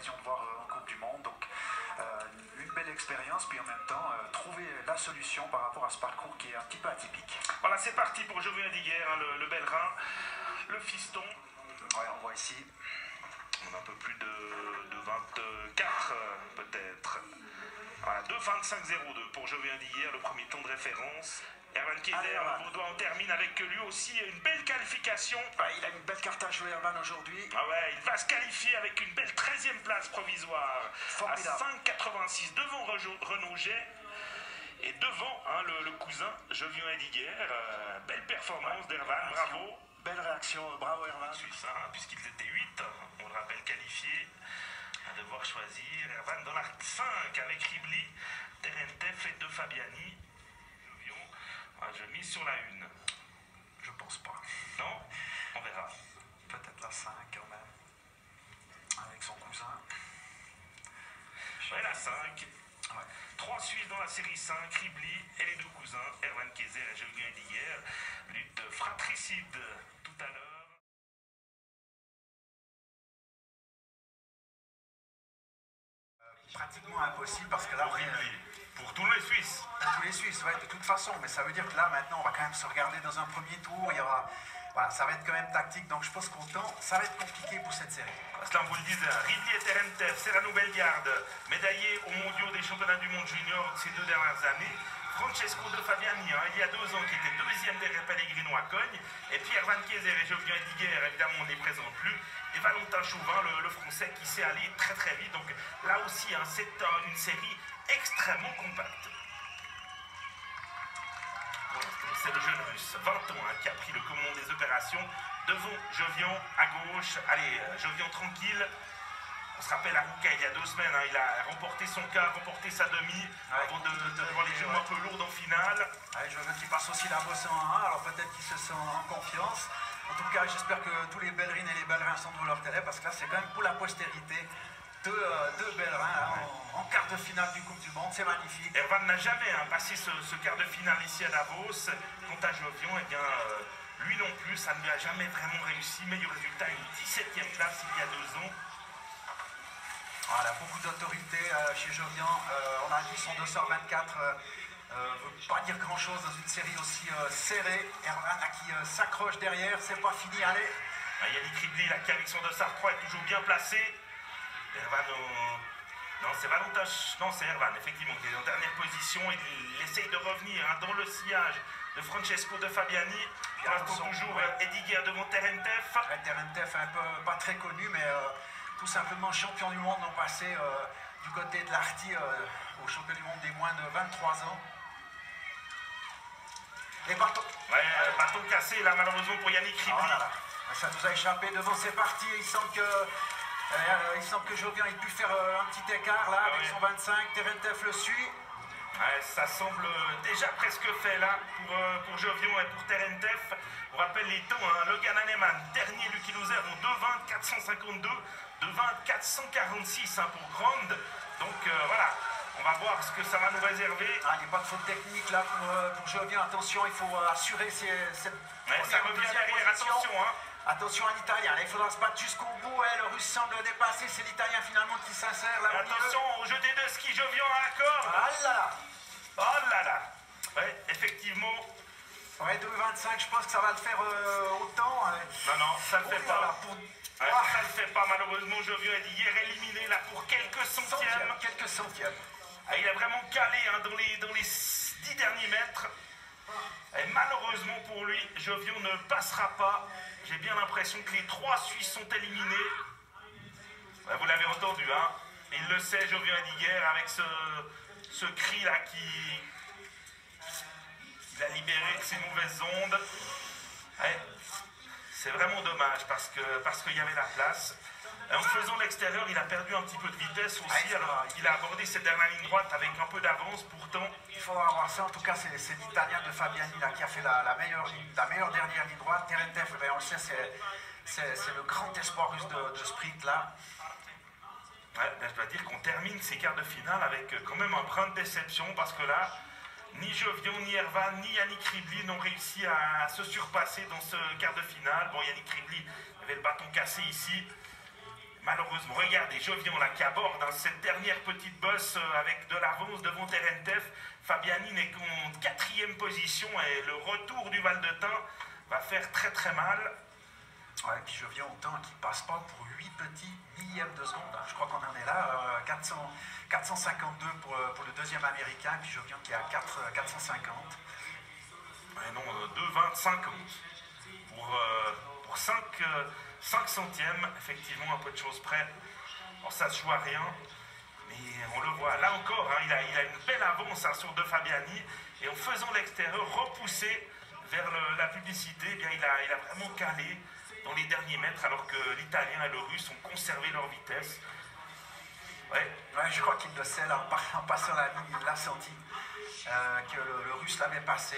l'occasion de voir en Coupe du Monde. Donc, une belle expérience, puis en même temps, trouver la solution par rapport à ce parcours qui est un petit peu atypique. Voilà, c'est parti pour Jovien Diguerre, hein, le, le bel rein, le fiston. Ouais, on voit ici. On a un peu plus de, 24 peut-être. Voilà, 2.25.02 pour Jovien Diguerre, le premier temps de référence. Erwan Keder, Vaudois, on termine avec lui aussi une belle qualification. il a une belle carte à jouer, Erwan, aujourd'hui. Ah ouais, il va se qualifier avec une belle 13e place provisoire. Formidable. À 5,86 devant Renaud Et devant hein, le, cousin Jovien Ediguer. Euh, belle performance d'Erwan, bravo. Belle réaction, bravo. Suisse, hein, puisqu'ils étaient 8, on le rappelle, qualifiés. Choisir. Erwan dans la 5 avec Ribli, Terentef et De Fabiani. Je mise sur la une. Je pense pas. Non? On verra. Peut-être la 5 quand même. Avec son cousin. Ouais, la 5. Trois Suisses dans la série 5, Ribli et les deux cousins, Erwan pratiquement impossible parce que là, Pour tous les Suisses. Pour tous les Suisses, ouais, de toute façon. Mais ça veut dire que là, maintenant, on va quand même se regarder dans un premier tour. Il y aura, voilà, ça va être quand même tactique. Donc je pense qu'au temps, ça va être compliqué pour cette série. On vous le disait, Ridley et Terentef, c'est la nouvelle garde, médaillé aux mondiaux des championnats du monde junior ces deux dernières années. Francesco de Fabiani, hein, il y a deux ans, qui était deuxième des Pellegrino à Cogne. Et Pierre Van Kieser et Jovian Diguer, évidemment, on ne les présente plus. Et Valentin Chauvin, le, français, qui s'est allé très très vite. Donc là aussi, hein, c'est une série extrêmement compacte. C'est le jeune russe, 20 ans, hein, qui a pris le commandement des opérations. Devant Jovian à gauche. Allez, euh, Jovian tranquille. On se rappelle à Rouka il y a deux semaines, hein, il a remporté son quart, remporté sa demi, avant de, voir les genoux un peu lourds en finale. je veux qu'il passe aussi la bosse en 1, alors peut-être qu'il se sent en confiance. En tout cas, j'espère que tous les ballerines et les ballerins sont devant leur télé, parce que là, c'est quand même pour la postérité deux, euh, deux reins en, quart de finale du Coupe du Monde, c'est magnifique. Erwan n'a jamais hein, passé ce, quart de finale ici à Davos. Quant à Jovion, eh bien, euh, lui non plus, ça ne lui a jamais vraiment réussi. Meilleur résultat, une 17e place il y a deux ans. Voilà, beaucoup d'autorité euh, chez Jovian. on a dit son 224 ne veut pas dire grand chose dans une série aussi serrée. Erwan qui s'accroche derrière, c'est pas fini, allez. Ah, Yannick Ridley, la qui avec son 203 est toujours bien placé. Ervan, non, c'est Valentin, non, c'est Ervan, effectivement, qui est en dernière position. Il, essaye de revenir hein, dans le sillage de Francesco de Fabiani. Pour l'instant, toujours ouais. Euh, devant Terentef. Terentef, un peu pas très connu, mais euh, tout simplement champion du monde l'an passé euh, du côté de l'Arty au champion du monde des moins de 23 ans. Et bâton. Ouais, bâton cassé là, malheureusement pour Yannick Ribli. Oh ça nous a échappé devant, c'est parti. Il semble que euh, il semble que Jovian ait pu faire euh, un petit écart là avec son 25. Terentef le suit. ça semble déjà presque fait là pour, euh, pour Jovian et pour Terentef. On rappelle les temps, hein. Logan Hanneman, dernier Lucky Loser en 2,20 452, 2,20 446 hein, pour Grand. Donc voilà, on va voir ce que ça va nous réserver. Ah, il n'y a pas de faute technique là pour, pour Jovian. Attention, il faut assurer cette. Ouais, ça revient derrière, attention. Hein. Attention à l'Italien, il faudra se battre jusqu'au bout. le Russe semble dépasser, c'est l'Italien finalement qui s'insère là. Attention au jeté de ski Jovian à la corde. Ah là là. Oh là là. Ouais, effectivement. Ouais, 2,25, je pense que ça va le faire euh, autant. Hein. Non, non, ça ne le fait pas. Ah. Ça ne le fait pas, malheureusement. Jovian est hier éliminé là pour quelques centièmes. quelques centièmes. Ah, il a vraiment calé hein, dans, les, dans les 10 derniers mètres. Et malheureusement pour lui, Jovian ne passera pas. J'ai bien l'impression que les trois Suisses sont éliminés. vous l'avez entendu, hein Il le sait, Jovian Ediguer, avec ce, ce cri-là qui... Il a libéré ses mauvaises ondes. c'est vraiment dommage parce qu'il parce qu'il y avait la place. En faisant l'extérieur, il a perdu un petit peu de vitesse aussi. Alors, il a abordé cette dernière ligne droite avec un peu d'avance. Pourtant, il faudra avoir ça. En tout cas, c'est l'Italien de Fabiani là, qui a fait la, meilleure, la meilleure dernière ligne droite. Terentef, ben, on le sait, c'est le grand espoir russe de, sprint là. Ouais, ben, je dois dire qu'on termine ces quarts de finale avec quand même un brin de déception parce que là, ni Jovion, ni Ervan, ni Yannick Ribli n'ont réussi à se surpasser dans ce quart de finale. Bon, Yannick Ribli avait le bâton cassé ici. Malheureusement, regardez, Jovian là qui aborde dans cette dernière petite bosse euh, avec de l'avance devant Terentef. Fabiani n'est qu'en quatrième position et le retour du Val de Tain va faire très très mal. Viens au temps qui passe pas pour 8 petits millièmes de seconde. hein. Je crois qu'on en est là, euh, 400, 452 pour, euh, pour le deuxième américain, puis je viens qui est à 4, euh, 450. Ouais, non, euh, 2,20, pour, euh, pour 5, euh, 5 centièmes, effectivement, un peu de choses près. Alors ça se joue à rien, mais on le voit. Là encore, hein, il, a, il a une belle avance hein, sur De Fabiani, et en faisant l'extérieur, repoussé vers la publicité, eh bien, il, a, il a vraiment calé dans les derniers mètres, alors que l'Italien et le Russe ont conservé leur vitesse. Ouais, je crois qu'il le sait, là, en, passant la ligne, il l'a senti, que le russe l'avait passé.